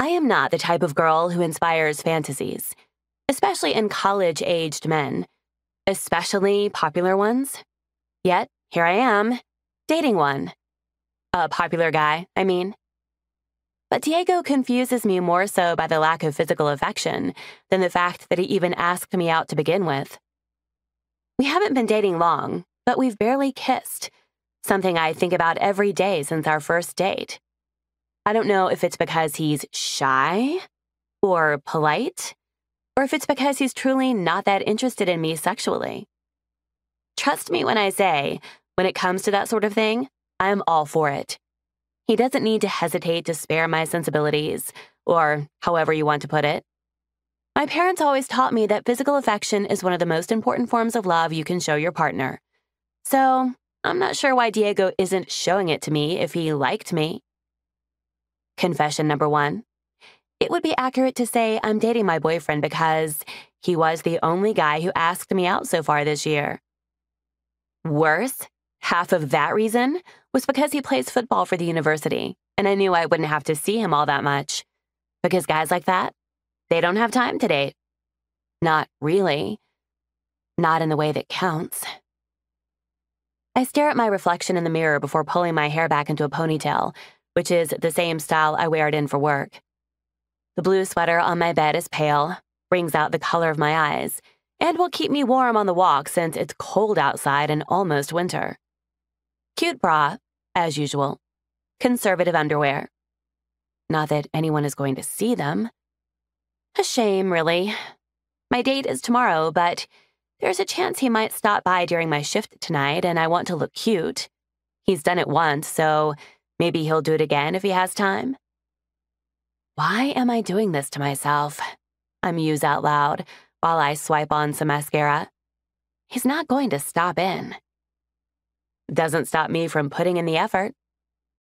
I am not the type of girl who inspires fantasies, especially in college aged men, especially popular ones. Yet, here I am, dating one. A popular guy, I mean. But Diego confuses me more so by the lack of physical affection than the fact that he even asked me out to begin with. We haven't been dating long, but we've barely kissed, something I think about every day since our first date. I don't know if it's because he's shy or polite, or if it's because he's truly not that interested in me sexually. Trust me when I say, when it comes to that sort of thing, I am all for it. He doesn't need to hesitate to spare my sensibilities, or however you want to put it. My parents always taught me that physical affection is one of the most important forms of love you can show your partner. So, I'm not sure why Diego isn't showing it to me if he liked me. Confession number one. It would be accurate to say I'm dating my boyfriend because he was the only guy who asked me out so far this year. Worse, half of that reason was because he plays football for the university, and I knew I wouldn't have to see him all that much. Because guys like that, they don't have time to date. Not really. Not in the way that counts. I stare at my reflection in the mirror before pulling my hair back into a ponytail which is the same style I wear it in for work. The blue sweater on my bed is pale, brings out the color of my eyes, and will keep me warm on the walk since it's cold outside and almost winter. Cute bra, as usual. Conservative underwear. Not that anyone is going to see them. A shame, really. My date is tomorrow, but there's a chance he might stop by during my shift tonight, and I want to look cute. He's done it once, so Maybe he'll do it again if he has time. Why am I doing this to myself? I muse out loud while I swipe on some mascara. He's not going to stop in. Doesn't stop me from putting in the effort.